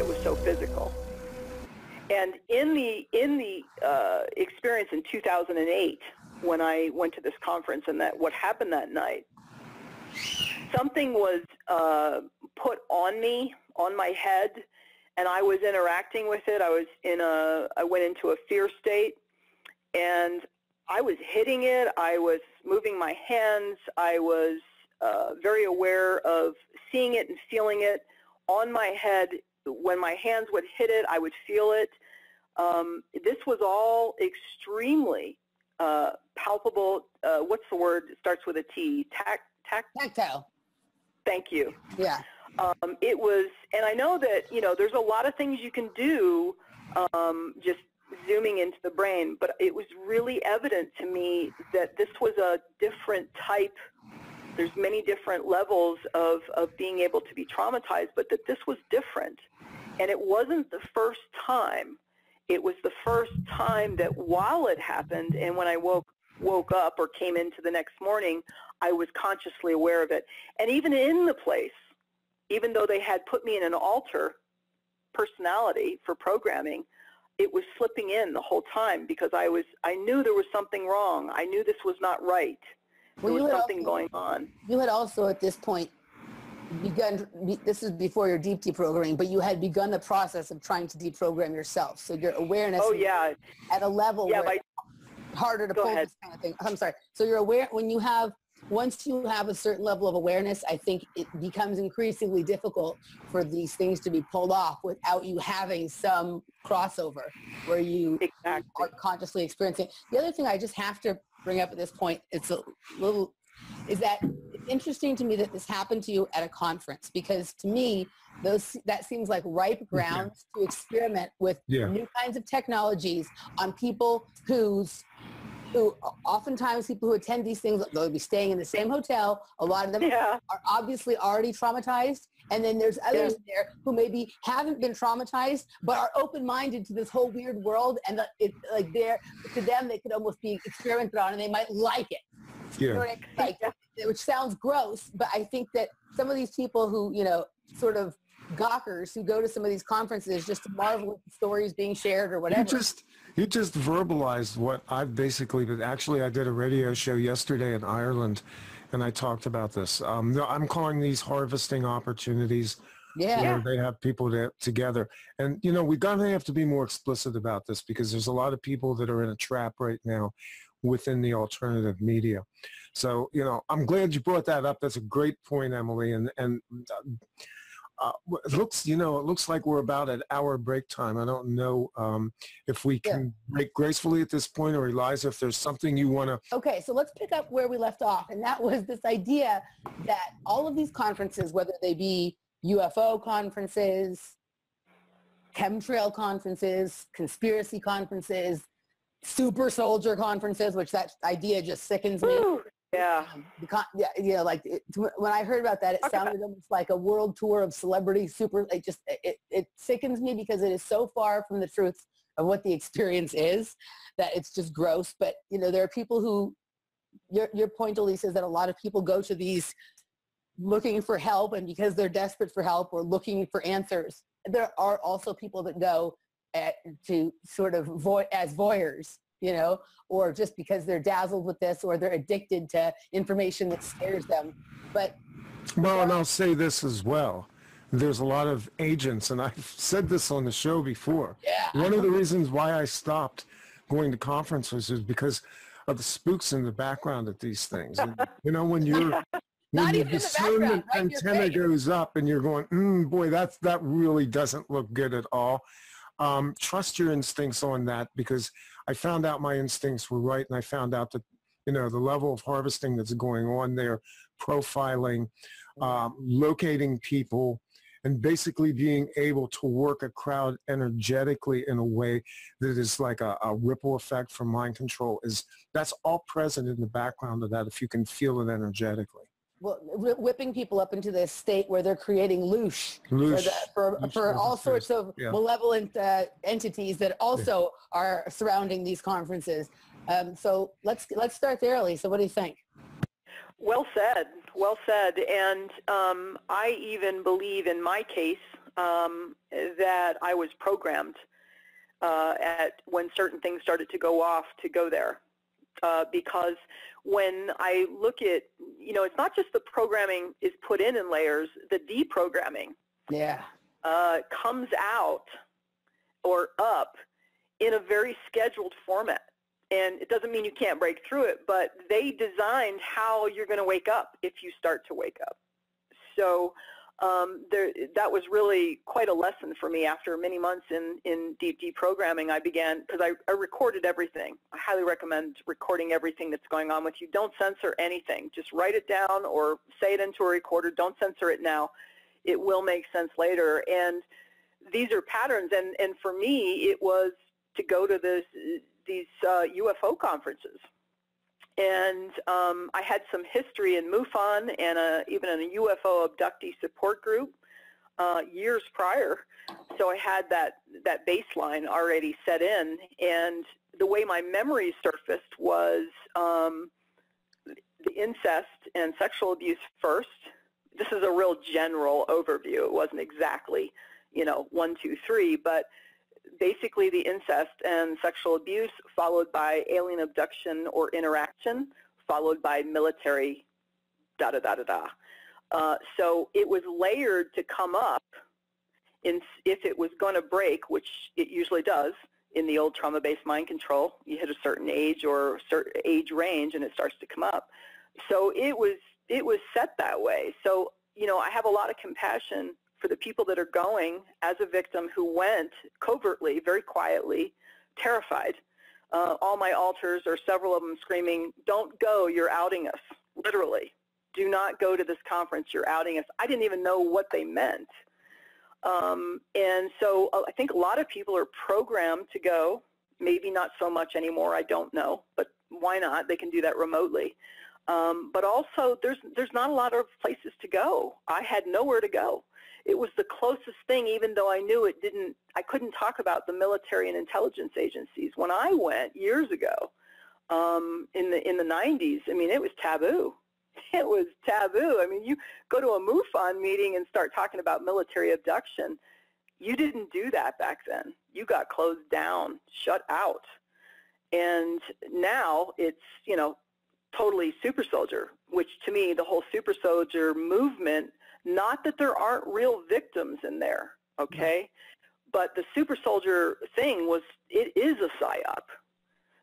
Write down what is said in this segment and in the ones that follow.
it was so physical. And in the in the uh, experience in 2008, when I went to this conference, and that what happened that night, something was uh, put on me, on my head, and I was interacting with it. I was in a, I went into a fear state, and I was hitting it. I was moving my hands. I was uh, very aware of seeing it and feeling it on my head. When my hands would hit it, I would feel it. Um, this was all extremely uh, palpable. Uh, what's the word? It starts with a T. Tac, tac, Tactile. Thank you. Yeah. Um, it was, and I know that you know there's a lot of things you can do um, just zooming into the brain, but it was really evident to me that this was a different type. There's many different levels of, of being able to be traumatized, but that this was different. And it wasn't the first time. It was the first time that while it happened and when I woke woke up or came into the next morning, I was consciously aware of it. And even in the place, even though they had put me in an alter personality for programming, it was slipping in the whole time because I was I knew there was something wrong. I knew this was not right. There Well, was you had something also- going on. You had also at this point begun, this is before your deep deprogramming, but you had begun the process of trying to deprogram yourself. So your awareness Oh yeah, at a level yeah. where By, harder to pull ahead. this kind of thing. I'm sorry. So you're aware, when you have, once you have a certain level of awareness, I think it becomes increasingly difficult for these things to be pulled off without you having some crossover where you exactly. are consciously experiencing. The other thing I just have to bring up at this point, it's a little, is that it's interesting to me that this happened to you at a conference because to me, those that seems like ripe grounds to experiment with Yeah. new kinds of technologies on people whose who oftentimes people who attend these things they'll be staying in the same hotel. A lot of them Yeah, are obviously already traumatized and then there's others there who maybe haven't been traumatized but are open-minded to this whole weird world and that it, like they're to them they could almost be experimented on and they might like it You know Yeah. what I mean? like which sounds gross but i think that some of these people who you know sort of gawkers who go to some of these conferences just to marvel at the stories being shared or whatever. You whatever just you just verbalized what I've basically been. Actually, I did a radio show yesterday in Ireland, and I talked about this. Um, I'm calling these harvesting opportunities. yeah, where they have people that, together. And, you know, we're going to have to be more explicit about this because there's a lot of people that are in a trap right now within the alternative media. So, you know, I'm glad you brought that up. That's a great point, Emily. And, and uh, it looks, you know, it looks like we're about at our break time. I don't know um, if we Yeah. can break gracefully at this point or Elisa, if there's something you want to Okay, so let's pick up where we left off. And that was this idea that all of these conferences, whether they be UFO conferences, chemtrail conferences, conspiracy conferences, super soldier conferences, which that idea just sickens me. Whew. Yeah. Con- yeah, you know, like it, when I heard about that, it about- sounded almost like a world tour of celebrity super. It just it, it sickens me because it is so far from the truth of what the experience is that it's just gross. But you know, there are people who your your point, Elise, is that a lot of people go to these looking for help, and because they're desperate for help or looking for answers, there are also people that go at, to sort of voy- as voyeurs, you know, or just because they're dazzled with this or they're addicted to information that scares them. But Well, and I'll say this as well. There's a lot of agents, and I've said this on the show before. yeah, One of the reasons why I stopped going to conferences is because of the spooks in the background of these things. And, you know, when you're when Not your even the discernment right antenna goes up and you're going, mm, boy, that's that really doesn't look good at all. Um, trust your instincts on that because I found out my instincts were right, and I found out that you know the level of harvesting that's going on there, profiling, um, locating people, and basically being able to work a crowd energetically in a way that is like a, a ripple effect from mind control is that's all present in the background of that if you can feel it energetically. Well, whipping people up into this state where they're creating loosh for, the, for, for all sorts of Yeah. malevolent uh, entities that also are surrounding these conferences. Um, so let's let's start there, Lisa. So what do you think? Well said. Well said. And um, I even believe in my case um, that I was programmed uh, at when certain things started to go off to go there. Uh, because when I look at, you know, it's not just the programming is put in in layers, the deprogramming Yeah. uh, comes out or up in a very scheduled format. And it doesn't mean you can't break through it, but they designed how you're going to wake up if you start to wake up. So um, there, that was really quite a lesson for me after many months in, in deep deprogramming. I began, because I, I recorded everything. I highly recommend recording everything that's going on with you. Don't censor anything. Just write it down or say it into a recorder. Don't censor it now. It will make sense later. And these are patterns. And, and for me, it was to go to this, these uh, UFO conferences. And um, I had some history in MUFON and a, even in a UFO abductee support group uh, years prior. So I had that, that baseline already set in. And the way my memories surfaced was um, the incest and sexual abuse first. This is a real general overview. It wasn't exactly, you know, one, two, three, but basically the incest and sexual abuse, followed by alien abduction or interaction, followed by military da-da-da-da-da. Uh, so it was layered to come up in, if it was going to break, which it usually does in the old trauma-based mind control. You hit a certain age or certain age range and it starts to come up. So it was, it was set that way. So, you know, I have a lot of compassion for the people that are going as a victim who went covertly, very quietly, terrified. Uh, all my alters or several of them screaming, don't go, you're outing us, literally. Do not go to this conference, you're outing us. I didn't even know what they meant. Um, and so uh, I think a lot of people are programmed to go, maybe not so much anymore, I don't know, but why not? They can do that remotely. Um, but also, there's, there's not a lot of places to go. I had nowhere to go it was the closest thing, even though I knew it didn't, I couldn't talk about the military and intelligence agencies. When I went years ago, um, in the in the 90s, I mean, it was taboo. It was taboo. I mean, you go to a MUFON meeting and start talking about military abduction. You didn't do that back then. You got closed down, shut out. And now it's, you know, totally super soldier, which to me, the whole super soldier movement not that there aren't real victims in there, okay? But the super soldier thing was, it is a psyop.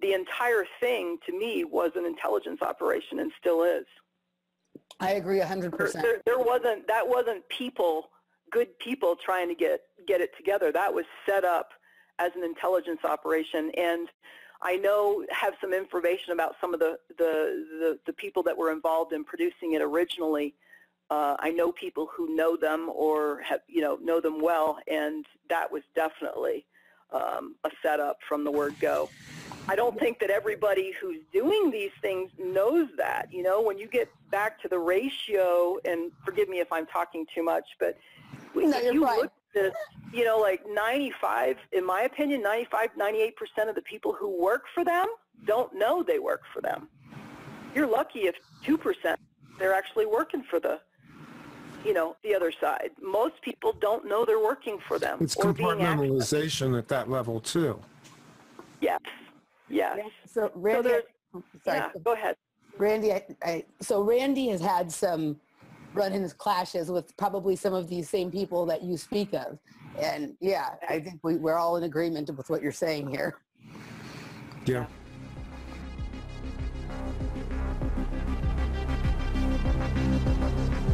The entire thing, to me, was an intelligence operation and still is. I agree 100%. There, there, there wasn't, that wasn't people, good people trying to get, get it together. That was set up as an intelligence operation. And I know have some information about some of the, the, the, the people that were involved in producing it originally. Uh, I know people who know them or have, you know, know them well, and that was definitely um, a setup from the word go. I don't think that everybody who's doing these things knows that. You know, when you get back to the ratio, and forgive me if I'm talking too much, but no, if you fine. look at this, you know, like 95, in my opinion, 95, 98% of the people who work for them don't know they work for them. You're lucky if 2% they're actually working for the you know, the other side. Most people don't know they're working for them. It's compartmentalization at that level too. Yes. Yes. So Randy, so oh, sorry. Yeah, go ahead. Randy, I, I, so Randy has had some run-ins, clashes with probably some of these same people that you speak of. And yeah, I think we, we're all in agreement with what you're saying here. Yeah. yeah.